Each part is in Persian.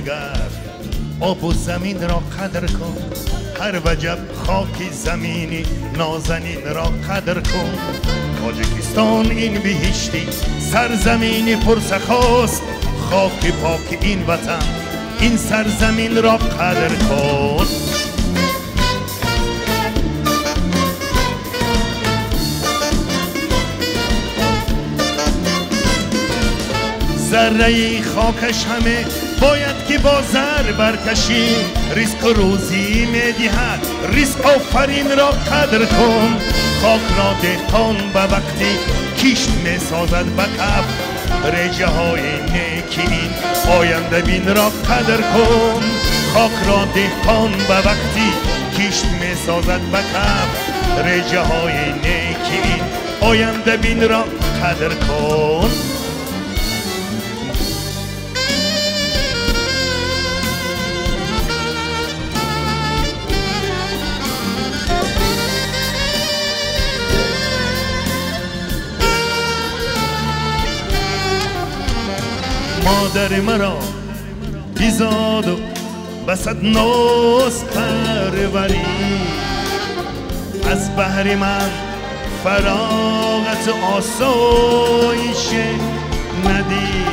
مگر آب و زمین را قدر کن هر وجب خاکی زمینی نازنین را قدر کن. تاجکستان این بهشتی سرزمینی پرسخاست خاک پاک این وطن این سرزمین را قدر کن. ذره خاکش همه باید که با زر برکشی ریسک و روزی می‌دهد. ریسک آفرین را قدر کن. خاک را دهتان به وقتی کیشت می‌سازد به کف. رجه های نیکی این آینده بین را قدر کن. خاک را دهتان به وقتی کیشت می‌سازد به کف. رجه های نیکی این آینده بین را قدر کن. مادر مرا بیزاد و بسد ناز پروری. از بحر من فراغت آسایش ندی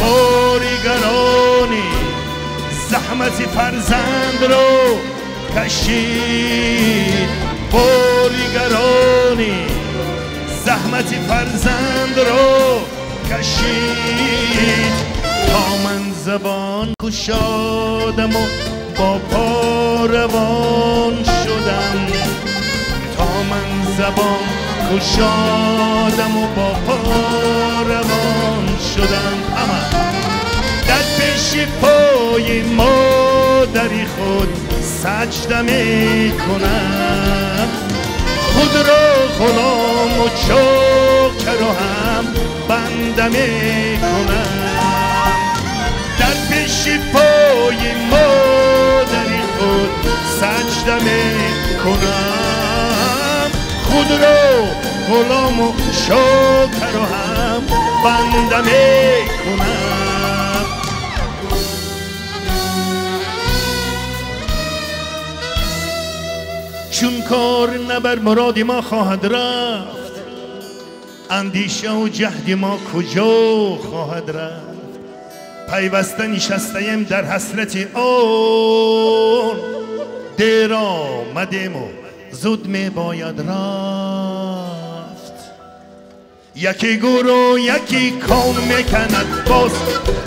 باری زحمت فرزند رو کشید. باری زحمت فرزند رو کشید. تا من زبان کشادم و با پا روان شدم. تا من زبان کشادم و با پا روان شدم. اما در پیش پای مادری خود سجده می کنم خود را غلام و چاکر و هم بنده می کنم. در پیش پای مادری خود سجده می کنم. خود را غلام و شاکر و هم بنده می کنم. چون کار نبر مرادی ما خواهد رفت اندیشه و جهد ما کجا خواهد رفت؟ پیوسته نشستیم در حسرت آن. دیر آمدیم و زود می باید رفت. یکی گروه یکی کون می‌کند باز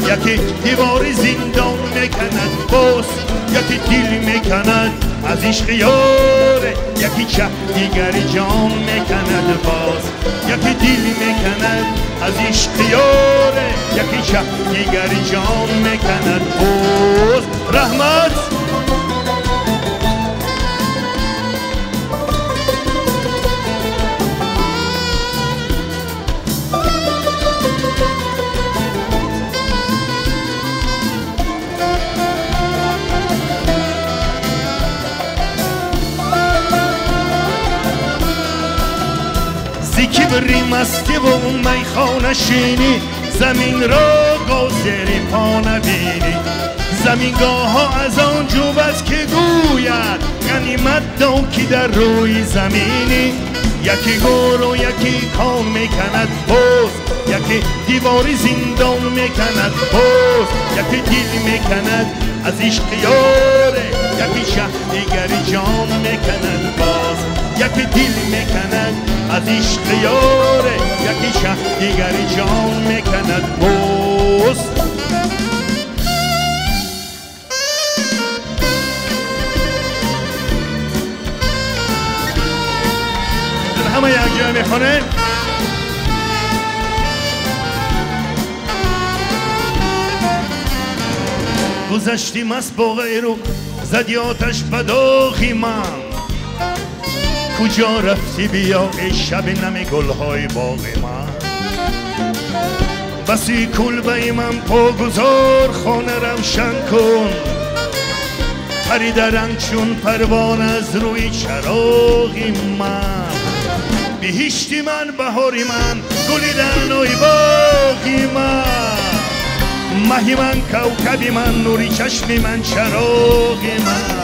یکی دیوار زندان می‌کند باز یکی دل می‌کند از عشق یاره یکی چه دیگری جام می‌کند باز یکی دل می‌کند از عشق یاره یکی چه دیگری جام می‌کند باز رحمت! کبری مستی و میخانه شینی. زمین را گازری پا نبینی. زمینگاه ها از آن جوبت که گوید غنیمت دو که در روی زمینی. یکی گور و یکی کام می‌کند باز یکی دیواری زندان می‌کند باز یکی دل می‌کند از عشق یاره یکی شه دیگری جام می‌کند باز یکی دل می‌کند از عشق یاره. یکی شه دیگری جان می‌کند. بوز همه یک جای می‌خونه. گذشتیم از با غیرو زدی آتش بداخی من. کجا رفتی بیا ای شب نمی گلهای باغ من؟ بسی کلبه من پا گذار خانه روشن کن. پری رنگ چون پروان از روی چراغی من. بهشتی من بهاری من گلی در نوی باغی من. مهی من کوکبی من نوری چشمی من چراغی من.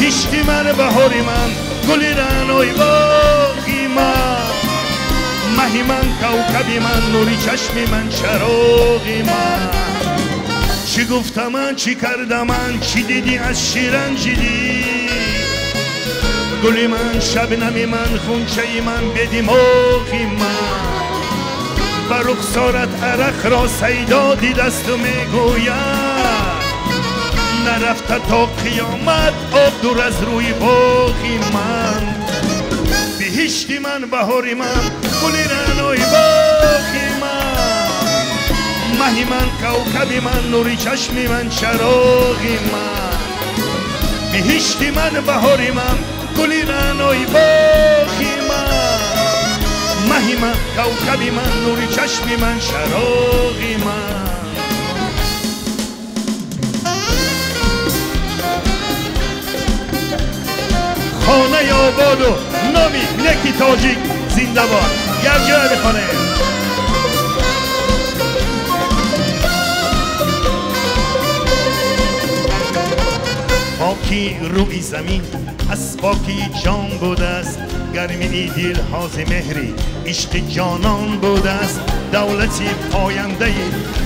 هیشتی من بهاری من رنوی باقی من مهی من کوکبی من نوری چشمی من چراغی من چی گفتم من چی کردم من چی دیدی از شیرن جیدی گلی من شبنمی من خونچه من بدی موقی من و رخسارت عرق را سیدا دیدست و می‌گوید نرفته تا قیامت آب دور از روی باقی من من بهاری من گلی رنوی باقی من. مهی من کوکبی من نوری چشمی من چراغی من. بهشتی من بهاری من گلی رنوی باقی من. مهی من کوکبی من نوری چشمی من چراغی من. خانه آباد و نامی نکی تاجیک زنده باد گرجه خانه پاکی روی زمین از پاکی جان بوده است. گرمی دل حاز مهری عشق جانان بوده است دولتی پاینده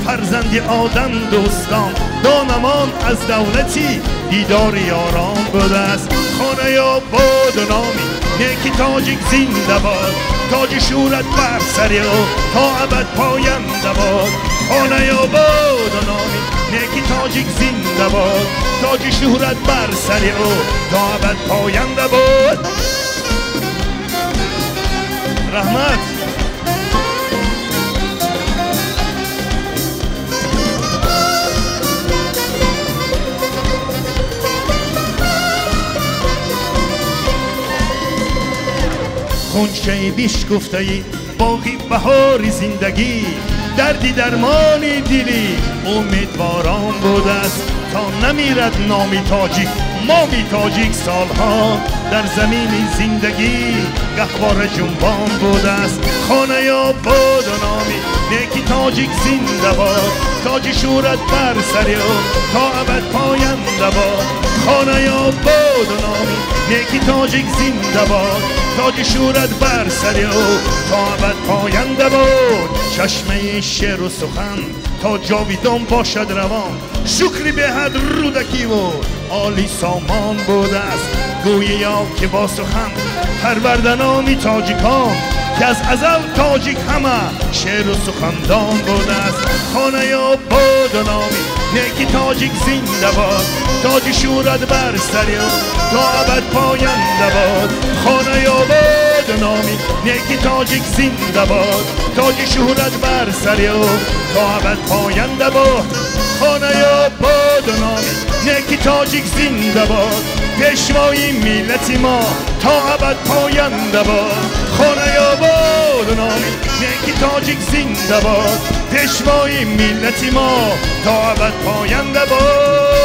فرزند آدم دوستان دانمان از دولتی. دیدار یاران بوده است خانه یا و نامی. نیکی تاجیک زنده باد تاج شورت بر سری و تا ابد پاینده باد خانه یا باد و نامی. نیکی تاجیک زنده باد تاج شهرت بر سری او. تا ابد پاینده باد. رحمت خونچه بیش گفته باقی بهاری زندگی دردی درمانی دلی امیدواران بوده است. تا نمیرد نامی تاجیک مامی تاجیک سالها در زمین زندگی گهوار جنبان بوده است. خانه یا باد و نامی نیکی تاجیک زنده باد. تاج شورت بر سری و تا ابد پاینده باد. خانه یا باد و نامی نیکی تاجیک زنده باد. تاج شورت بر سری و تا ابد پاینده باد. چشمه شعر و سخن تا جاویدان باشد روان. شکری به حد رودکی و عالی سامان بوده است. گویی یا که با سخن پروردنامی تاجیکان که از ازل تاجیک همه شعر و سخندان بوده است. خانه یا باد و نامی نیکی تاجیک زنده باد. تاج شورت بر سری تا ابد پاینده باد. خانه یا نامی نیکی تاجیک زنده باد تاج شهرت بر سری و تا ابد پاینده باد خانه یا باد و نامی. نیکی تاجیک زنده باد پیشوای ملت ما تا ابد پاینده باد خانه یا باد و نامی. نیکی تاجیک زنده باد پیشوای ملت ما تا ابد پاینده باد